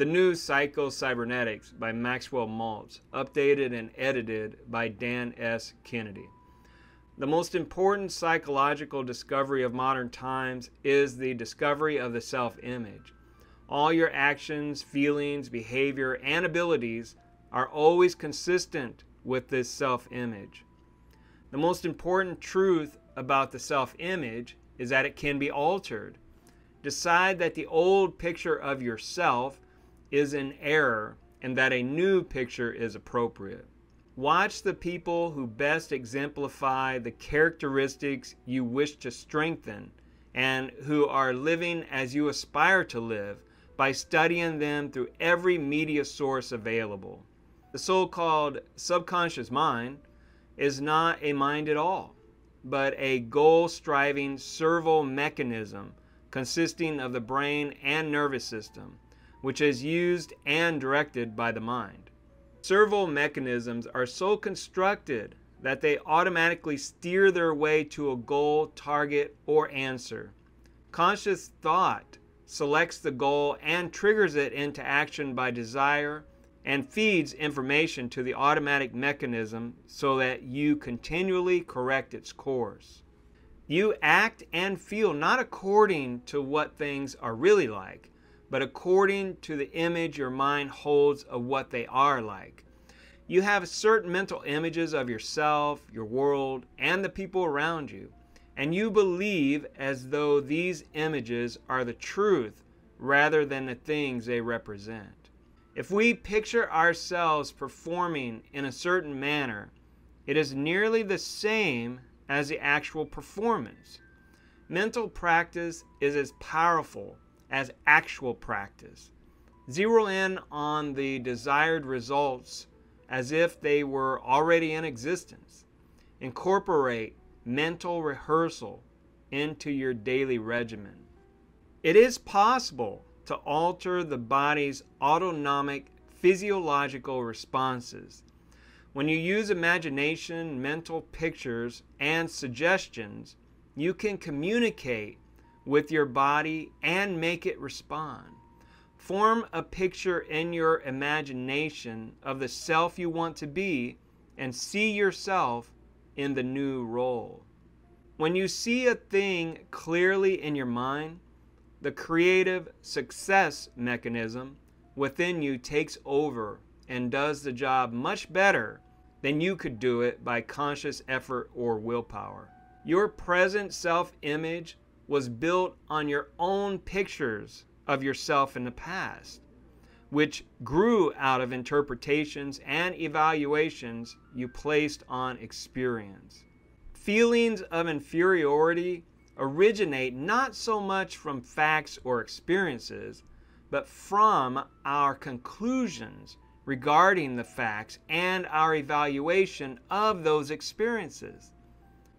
The New Psycho-Cybernetics by Maxwell Maltz, updated and edited by Dan S. Kennedy. The most important psychological discovery of modern times is the discovery of the self image. All your actions, feelings, behavior, and abilities are always consistent with this self image. The most important truth about the self image is that it can be altered. Decide that the old picture of yourself is in error and that a new picture is appropriate. Watch the people who best exemplify the characteristics you wish to strengthen and who are living as you aspire to live by studying them through every media source available. The so called subconscious mind is not a mind at all, but a goal striving servo mechanism consisting of the brain and nervous system, which is used and directed by the mind. Servo mechanisms are so constructed that they automatically steer their way to a goal, target, or answer. Conscious thought selects the goal and triggers it into action by desire and feeds information to the automatic mechanism so that you continually correct its course. You act and feel not according to what things are really like, but according to the image your mind holds of what they are like. You have certain mental images of yourself, your world, and the people around you, and you believe as though these images are the truth rather than the things they represent. If we picture ourselves performing in a certain manner, it is nearly the same as the actual performance. Mental practice is as powerful as actual practice. Zero in on the desired results as if they were already in existence. Incorporate mental rehearsal into your daily regimen. It is possible to alter the body's autonomic physiological responses. When you use imagination, mental pictures, and suggestions, you can communicate with your body and make it respond. Form a picture in your imagination of the self you want to be and see yourself in the new role. When you see a thing clearly in your mind, the creative success mechanism within you takes over and does the job much better than you could do it by conscious effort or willpower. Your present self image was built on your own pictures of yourself in the past, which grew out of interpretations and evaluations you placed on experience. Feelings of inferiority originate not so much from facts or experiences, but from our conclusions regarding the facts and our evaluation of those experiences.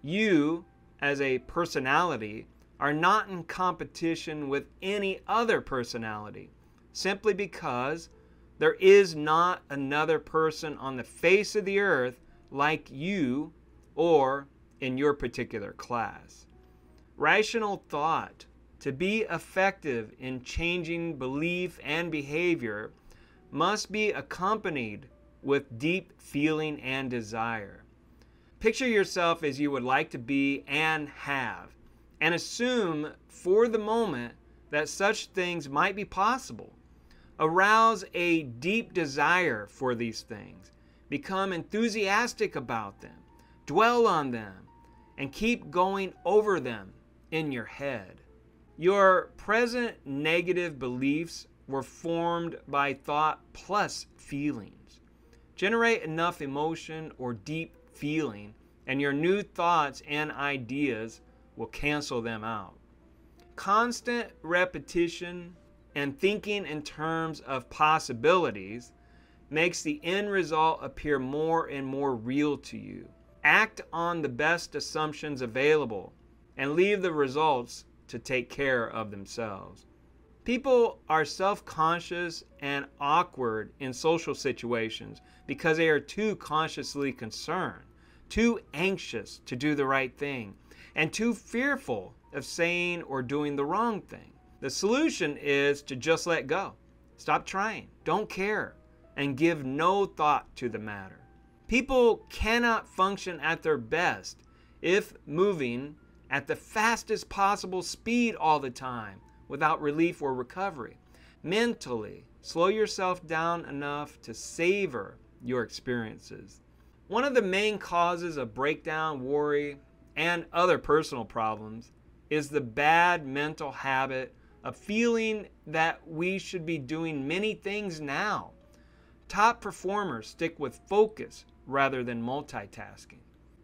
You, as a personality, are not in competition with any other personality simply because there is not another person on the face of the earth like you or in your particular class. Rational thought, to be effective in changing belief and behavior, must be accompanied with deep feeling and desire. Picture yourself as you would like to be and have and assume for the moment that such things might be possible. Arouse a deep desire for these things. Become enthusiastic about them. Dwell on them and keep going over them in your head. Your present negative beliefs were formed by thought plus feelings. Generate enough emotion or deep feeling, and your new thoughts and ideas will cancel them out. Constant repetition and thinking in terms of possibilities makes the end result appear more and more real to you. Act on the best assumptions available and leave the results to take care of themselves. People are self conscious and awkward in social situations because they are too consciously concerned, too anxious to do the right thing, and too fearful of saying or doing the wrong thing. The solution is to just let go. Stop trying. Don't care. And give no thought to the matter. People cannot function at their best if moving at the fastest possible speed all the time without relief or recovery. Mentally, slow yourself down enough to savor your experiences. One of the main causes of breakdown, worry, and other personal problems is the bad mental habit of feeling that we should be doing many things now. Top performers stick with focus rather than multitasking.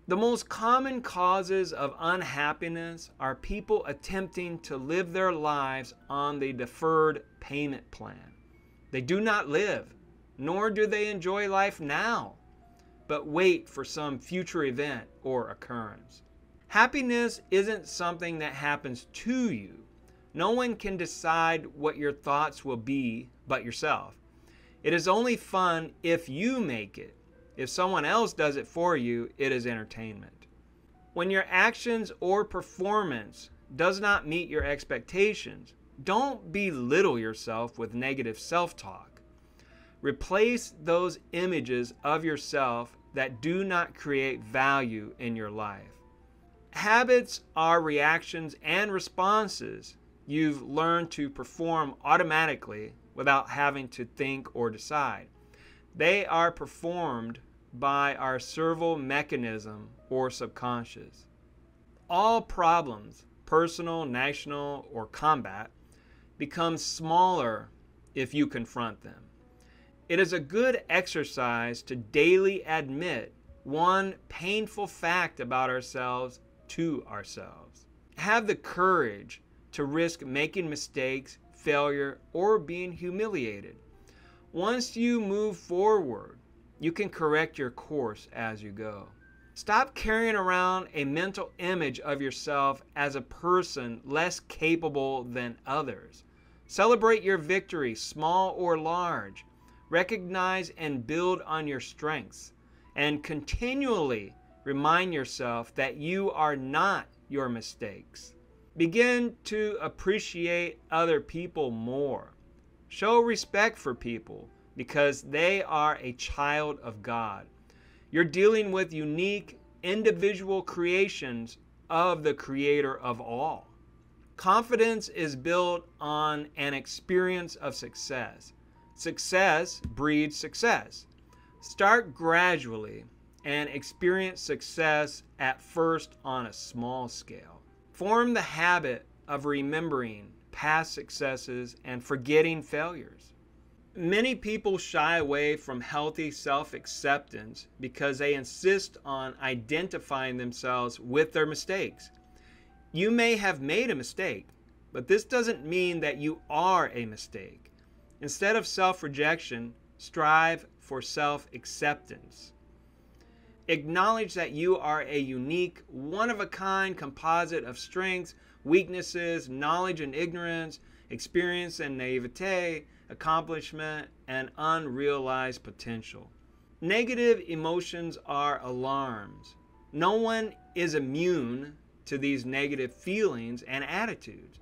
The most common causes of unhappiness are people attempting to live their lives on the deferred payment plan. They do not live, nor do they enjoy life now, but wait for some future event or occurrence. Happiness isn't something that happens to you. No one can decide what your thoughts will be but yourself. It is only fun if you make it. If someone else does it for you, it is entertainment. When your actions or performance does not meet your expectations, don't belittle yourself with negative self talk. Replace those images of yourself that do not create value in your life. Habits are reactions and responses you've learned to perform automatically without having to think or decide. They are performed by our servo mechanism or subconscious. All problems, personal, national, or combat, become smaller if you confront them. It is a good exercise to daily admit one painful fact about ourselves to ourselves. Have the courage to risk making mistakes, failure, or being humiliated. Once you move forward, you can correct your course as you go. Stop carrying around a mental image of yourself as a person less capable than others. Celebrate your victory, small or large. Recognize and build on your strengths. And continually remind yourself that you are not your mistakes. Begin to appreciate other people more. Show respect for people because they are a child of God. You're dealing with unique individual creations of the Creator of all. Confidence is built on an experience of success. Success breeds success. Start gradually and experience success at first on a small scale. Form the habit of remembering past successes and forgetting failures. Many people shy away from healthy self acceptance because they insist on identifying themselves with their mistakes. You may have made a mistake, but this doesn't mean that you are a mistake. Instead of self rejection, strive for self acceptance. Acknowledge that you are a unique, one of a kind composite of strengths, weaknesses, knowledge and ignorance, experience and naivete, accomplishment, and unrealized potential. Negative emotions are alarms. No one is immune to these negative feelings and attitudes.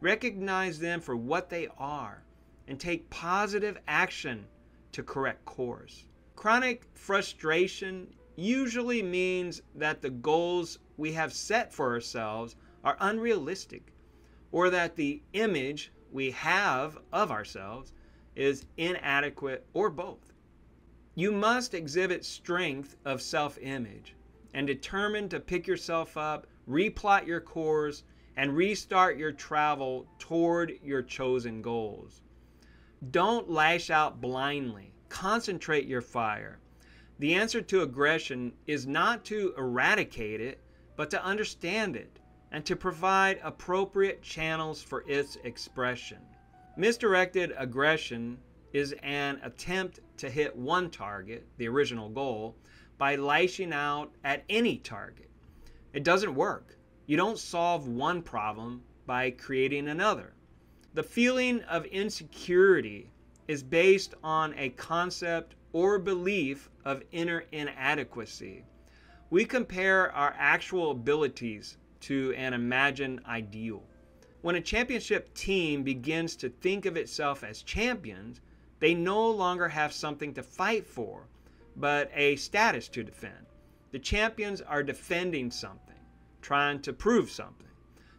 Recognize them for what they are and take positive action to correct course. Chronic frustration usually means that the goals we have set for ourselves are unrealistic or that the image we have of ourselves is inadequate or both. You must exhibit strength of self image and determine to pick yourself up, replot your course, and restart your travel toward your chosen goals. Don't lash out blindly. Concentrate your fire. The answer to aggression is not to eradicate it, but to understand it and to provide appropriate channels for its expression. Misdirected aggression is an attempt to hit one target, the original goal, by lashing out at any target. It doesn't work. You don't solve one problem by creating another. The feeling of insecurity is based on a concept or belief of inner inadequacy. We compare our actual abilities to an imagined ideal. When a championship team begins to think of itself as champions, they no longer have something to fight for, but a status to defend. The champions are defending something, trying to prove something.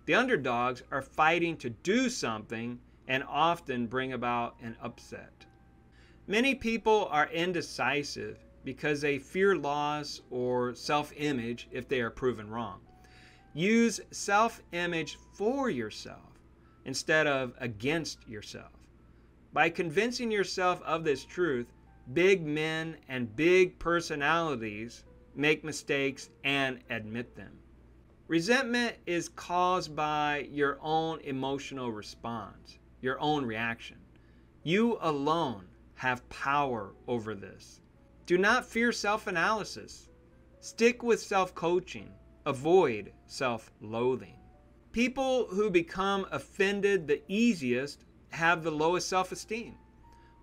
The underdogs are fighting to do something and often bring about an upset. Many people are indecisive because they fear loss or self image if they are proven wrong. Use self image for yourself instead of against yourself. By convincing yourself of this truth, big men and big personalities make mistakes and admit them. Resentment is caused by your own emotional response, your own reaction. You alone have power over this. Do not fear self analysis. Stick with self coaching. Avoid self loathing. People who become offended the easiest have the lowest self esteem.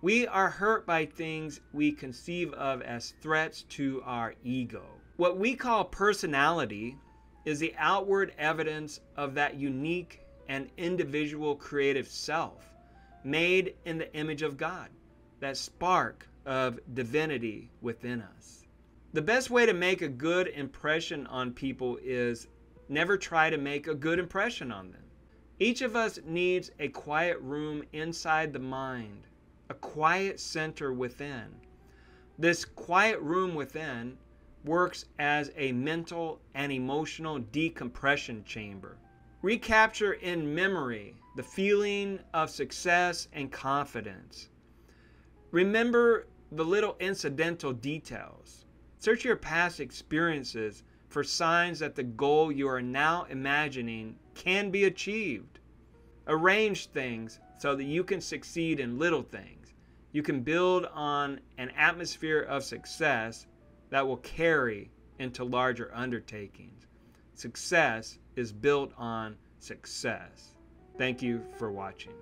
We are hurt by things we conceive of as threats to our ego. What we call personality is the outward evidence of that unique and individual creative self made in the image of God, that spark of divinity within us. The best way to make a good impression on people is never try to make a good impression on them. Each of us needs a quiet room inside the mind, a quiet center within. This quiet room within works as a mental and emotional decompression chamber. Recapture in memory the feeling of success and confidence. Remember the little incidental details. Search your past experiences for signs that the goal you are now imagining can be achieved. Arrange things so that you can succeed in little things. You can build on an atmosphere of success that will carry into larger undertakings. Success is built on success. Thank you for watching.